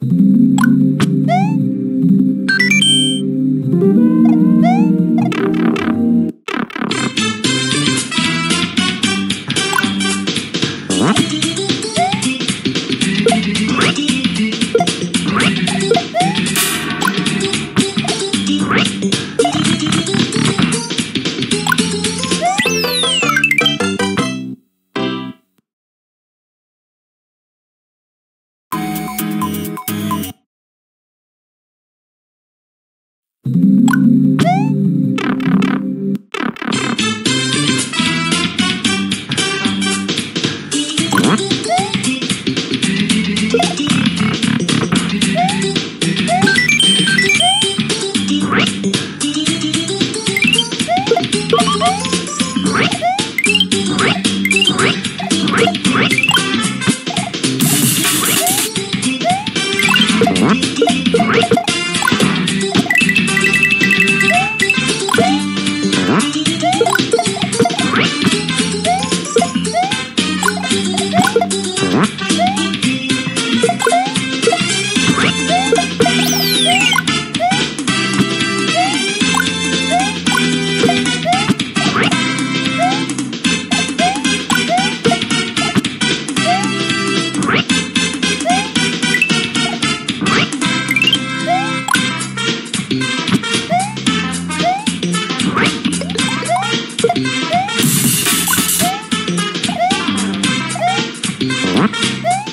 Mm-hmm. Woo!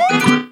Woo!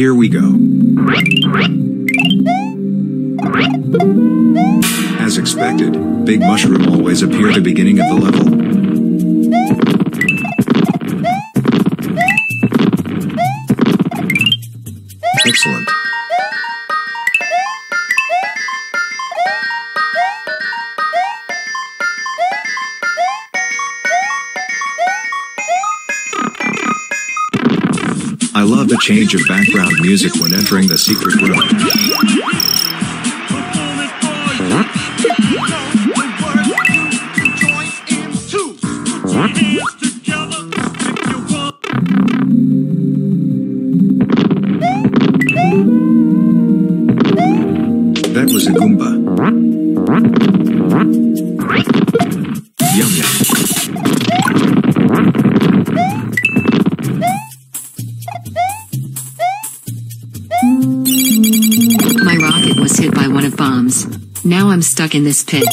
Here we go. As expected, Big Mushroom always appear at the beginning of the level. Change of background music when entering the secret room. That stuck in this pit.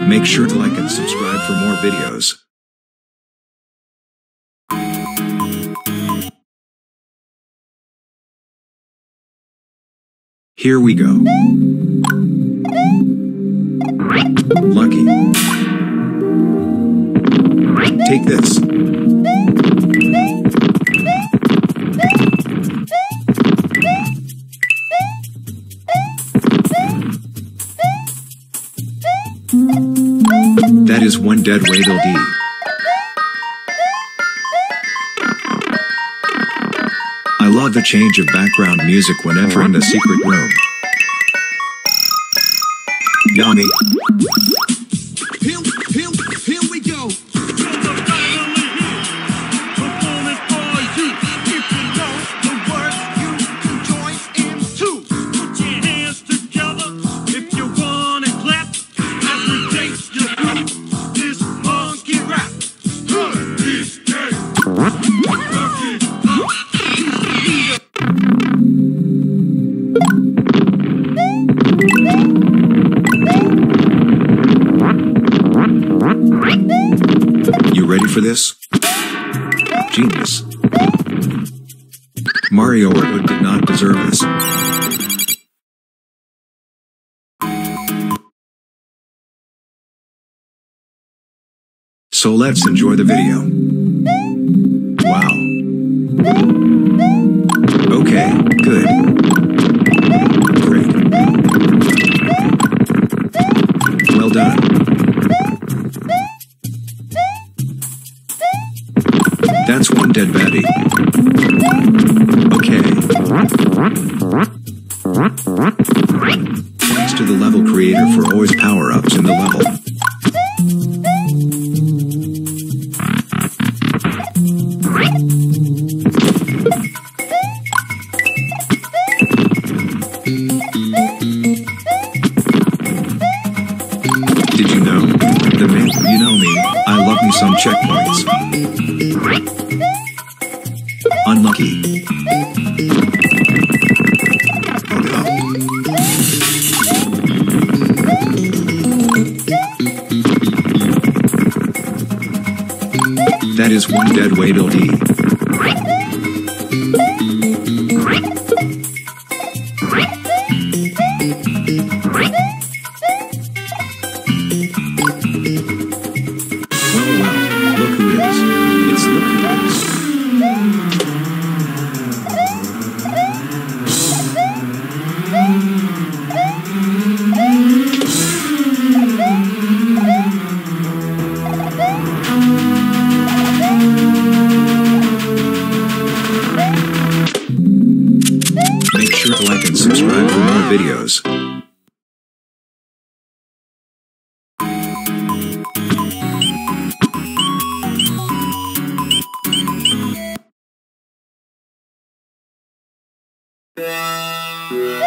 Make sure to like and subscribe for more videos. Here we go. Lucky. Take this. That is one dead Waddle Dee. I love the change of background music when entering the secret room. Yummy. For this? Genius. Mario Orto did not deserve this. So let's enjoy the video. Wow. Okay, good. Dead baddie. Okay. Thanks to the level creator for always power ups in the level. Did dead Waddle Dee. subscribe for more videos. Yeah.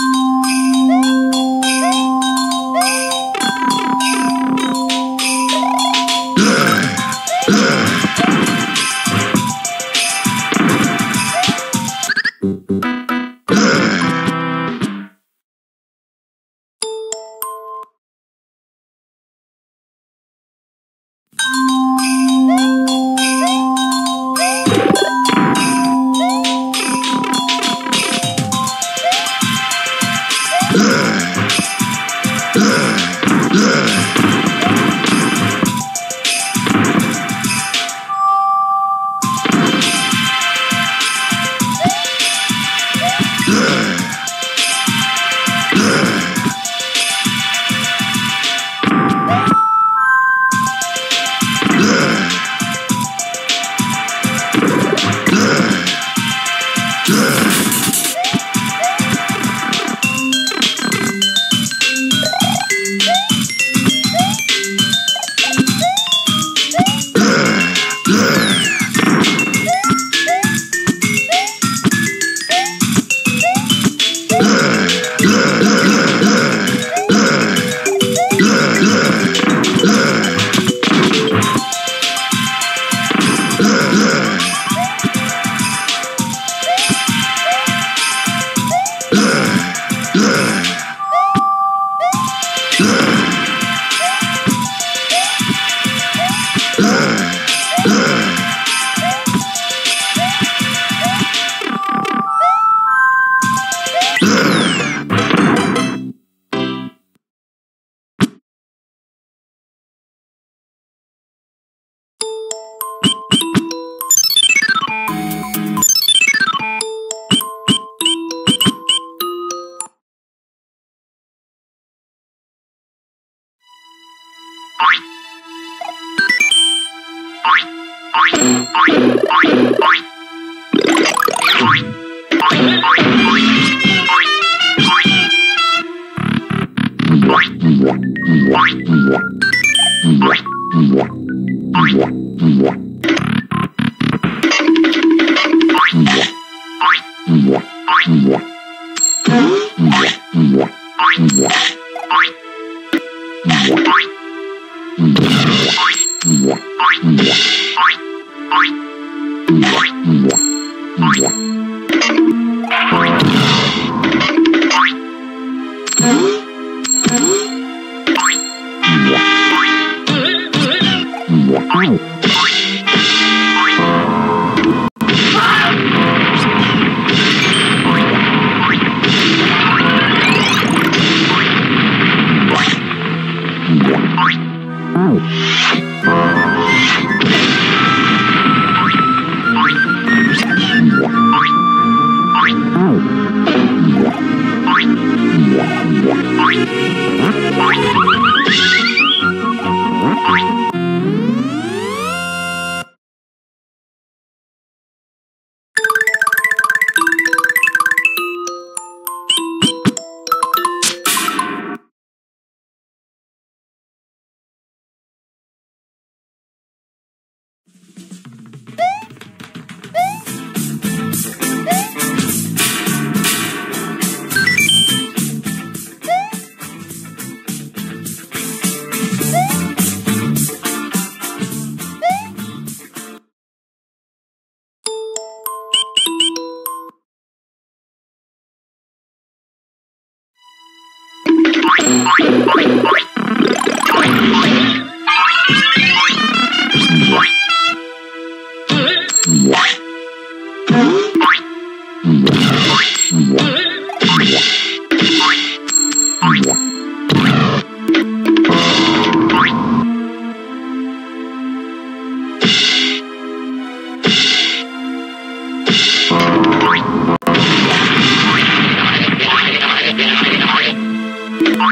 you. Thank you.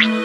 You.